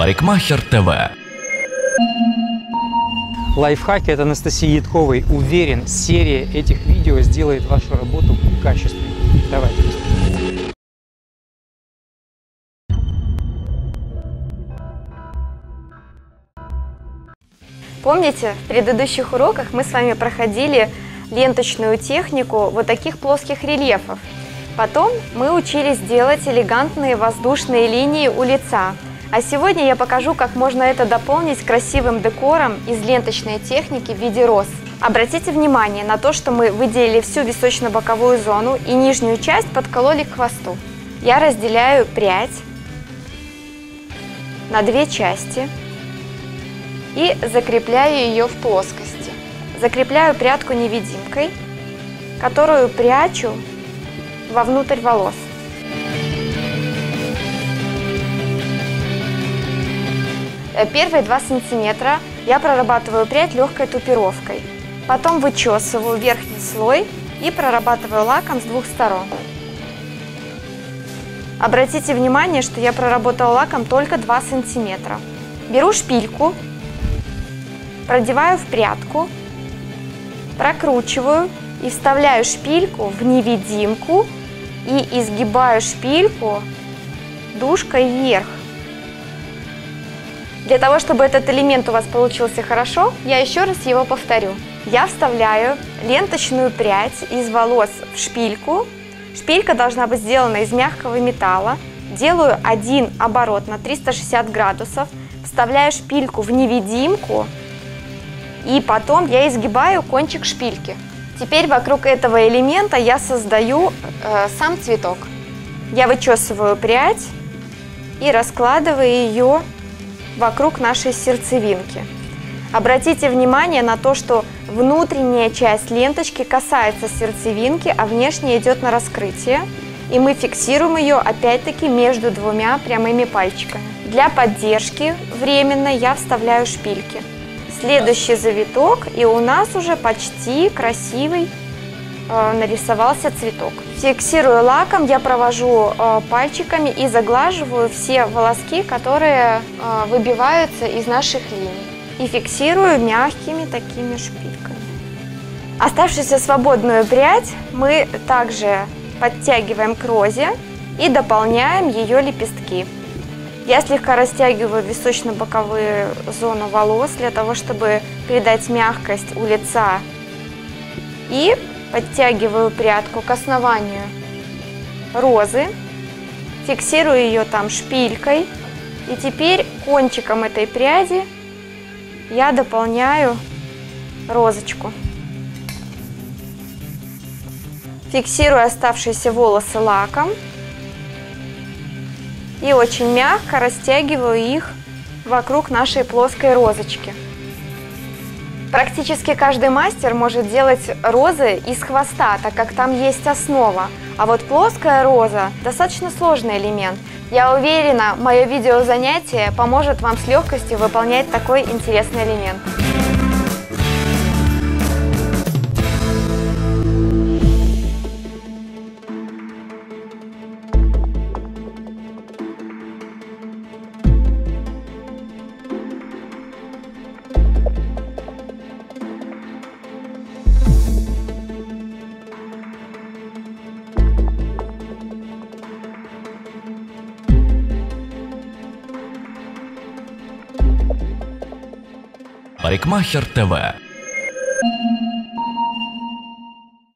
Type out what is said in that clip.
Парикмахер ТВ. Лайфхаки от Анастасии Ядковой. Уверен, серия этих видео сделает вашу работу качественной. Давайте. Помните, в предыдущих уроках мы с вами проходили ленточную технику вот таких плоских рельефов. Потом мы учились делать элегантные воздушные линии у лица. А сегодня я покажу, как можно это дополнить красивым декором из ленточной техники в виде роз. Обратите внимание на то, что мы выделили всю височно-боковую зону и нижнюю часть подкололи к хвосту. Я разделяю прядь на две части и закрепляю ее в плоскости. Закрепляю прядку невидимкой, которую прячу вовнутрь волос. Первые 2 сантиметра я прорабатываю прядь легкой тупировкой. Потом вычесываю верхний слой и прорабатываю лаком с двух сторон. Обратите внимание, что я проработала лаком только 2 сантиметра. Беру шпильку, продеваю в прядку, прокручиваю и вставляю шпильку в невидимку и изгибаю шпильку дужкой вверх. Для того, чтобы этот элемент у вас получился хорошо, я еще раз его повторю. Я вставляю ленточную прядь из волос в шпильку. Шпилька должна быть сделана из мягкого металла. Делаю один оборот на 360 градусов, вставляю шпильку в невидимку и потом я изгибаю кончик шпильки. Теперь вокруг этого элемента я создаю э, сам цветок. Я вычесываю прядь и раскладываю ее вокруг нашей сердцевинки. Обратите внимание на то, что внутренняя часть ленточки касается сердцевинки, а внешняя идет на раскрытие. И мы фиксируем ее опять-таки между двумя прямыми пальчиками. Для поддержки временно я вставляю шпильки следующий завиток, и у нас уже почти красивый э, нарисовался цветок. Фиксирую лаком, я провожу э, пальчиками и заглаживаю все волоски, которые э, выбиваются из наших линий. И фиксирую мягкими такими шпильками. Оставшуюся свободную прядь мы также подтягиваем к розе и дополняем ее лепестки. Я слегка растягиваю височно-боковые зоны волос для того, чтобы придать мягкость у лица. И подтягиваю прядку к основанию розы, фиксирую ее там шпилькой. И теперь кончиком этой пряди я дополняю розочку. Фиксирую оставшиеся волосы лаком и очень мягко растягиваю их вокруг нашей плоской розочки. Практически каждый мастер может делать розы из хвоста, так как там есть основа. А вот плоская роза – достаточно сложный элемент. Я уверена, мое видеозанятие поможет вам с легкостью выполнять такой интересный элемент. Парикмахер ТВ.